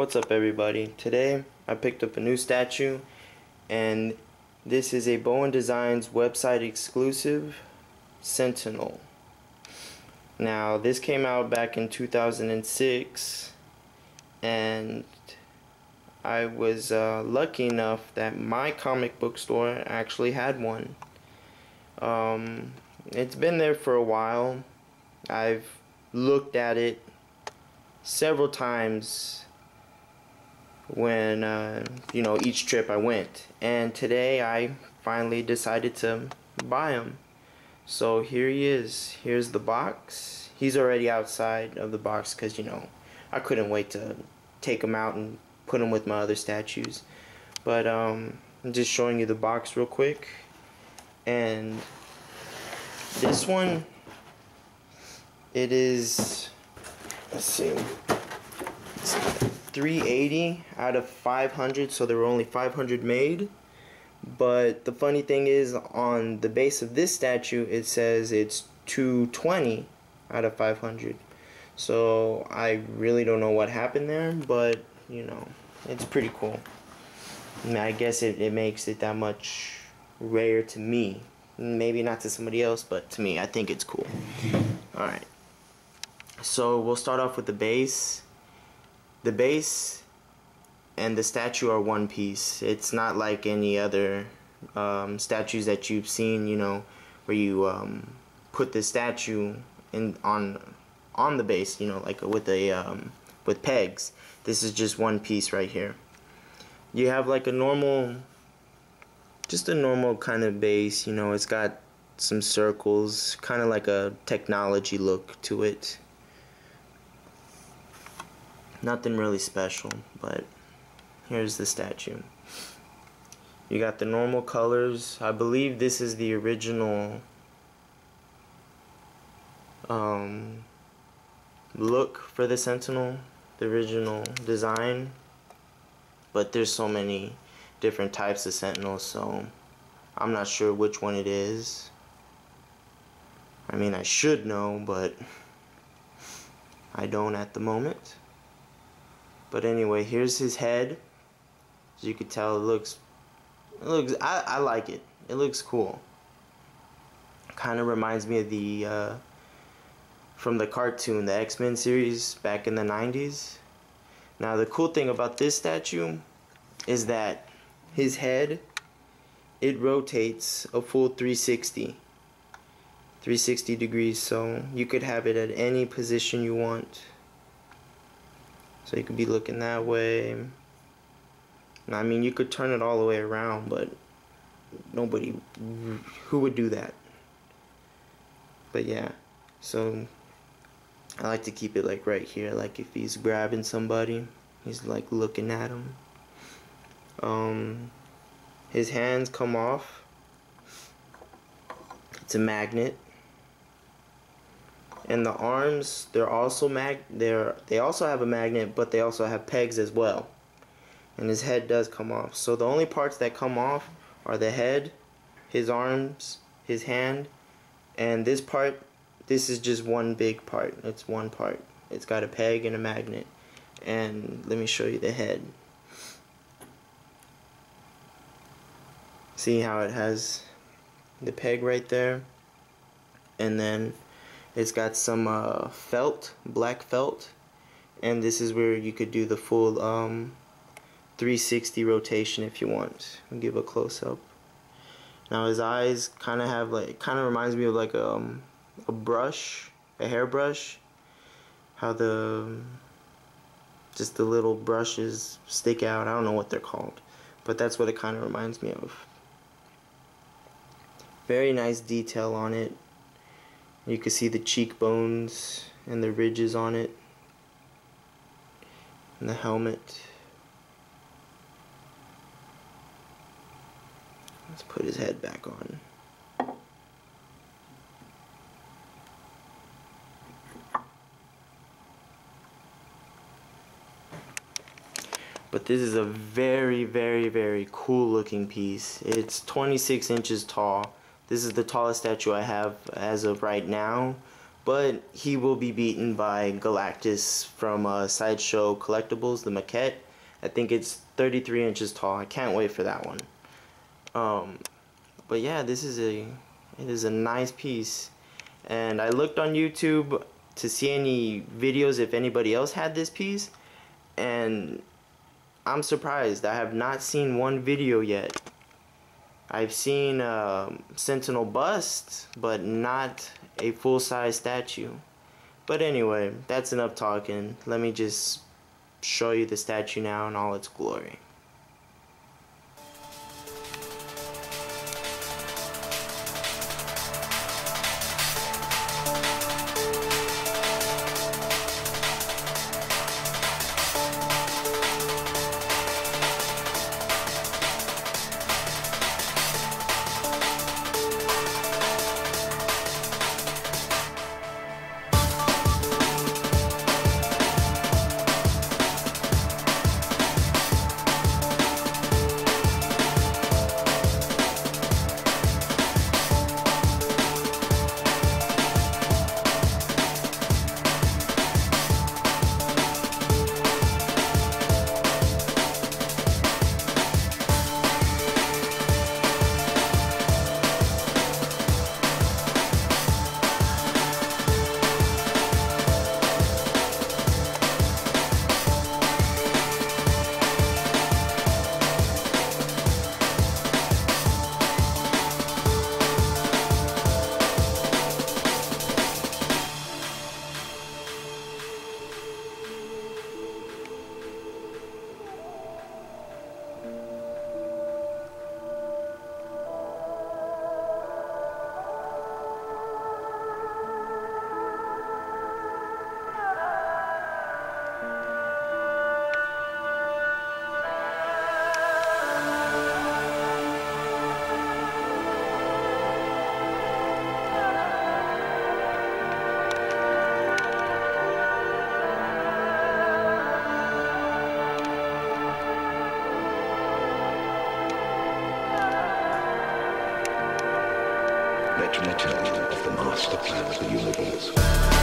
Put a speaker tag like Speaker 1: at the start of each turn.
Speaker 1: What's up everybody? Today I picked up a new statue and this is a Bowen Designs website exclusive Sentinel. Now this came out back in 2006 and I was uh, lucky enough that my comic book store actually had one. Um, it's been there for a while. I've looked at it several times when uh, you know each trip I went. And today I finally decided to buy him so here he is. Here's the box. He's already outside of the box because you know I couldn't wait to take him out and put him with my other statues. But um, I'm just showing you the box real quick. And this one it is let's see 380 out of 500 so there were only 500 made. But the funny thing is on the base of this statue it says it's 220 out of 500 so I really don't know what happened there but you know it's pretty cool. I, guess it, it makes it that much rare to me. Maybe not to somebody else but to me I think it's cool. Alright so we'll start off with the base the base and the statue are one piece. It's not like any other um, statues that you've seen, you know, where you um, put the statue in on on the base, you know, like with a um, with pegs. This is just one piece right here. You have like a normal, just a normal kind of base, you know. It's got some circles, kind of like a technology look to it nothing really special, but here's the statue. You got the normal colors. I believe this is the original um, look for the Sentinel, the original design. But there's so many different types of Sentinels, so I'm not sure which one it is. I mean, I should know, but I don't at the moment. But anyway, here's his head. As you can tell, it looks, it looks. I, I like it. It looks cool. Kind of reminds me of the uh, from the cartoon, the X Men series back in the '90s. Now the cool thing about this statue is that his head it rotates a full 360 360 degrees so you could have it at any position you want so you could be looking that way. I mean, you could turn it all the way around, but nobody, who would do that? But yeah, so I like to keep it like right here, like if he's grabbing somebody, he's like looking at him. Um, his hands come off. It's a magnet and the arms they're also mag they're they also have a magnet but they also have pegs as well. And his head does come off. So the only parts that come off are the head his arms his hand and this part this is just one big part. It's one part. It's got a peg and a magnet. And let me show you the head. See how it has the peg right there? And then it's got some uh, felt, black felt, and this is where you could do the full um, 360 rotation if you want. I'll give a close up. Now his eyes kind of have like, kind of reminds me of like a, um, a brush, a hairbrush. How the, just the little brushes stick out. I don't know what they're called, but that's what it kind of reminds me of. Very nice detail on it. You can see the cheekbones and the ridges on it. And the helmet. Let's put his head back on. But this is a very, very, very cool looking piece. It's 26 inches tall this is the tallest statue I have as of right now, but he will be beaten by Galactus from uh, Sideshow Collectibles, the maquette. I think it's 33 inches tall. I can't wait for that one. Um, but yeah, this is a it is a nice piece. And I looked on YouTube to see any videos if anybody else had this piece, and I'm surprised. I have not seen one video yet. I've seen uh, Sentinel bust, but not a full-size statue. But anyway, that's enough talking. Let me just show you the statue now in all its glory.
Speaker 2: Tell you of the master plan of the universe.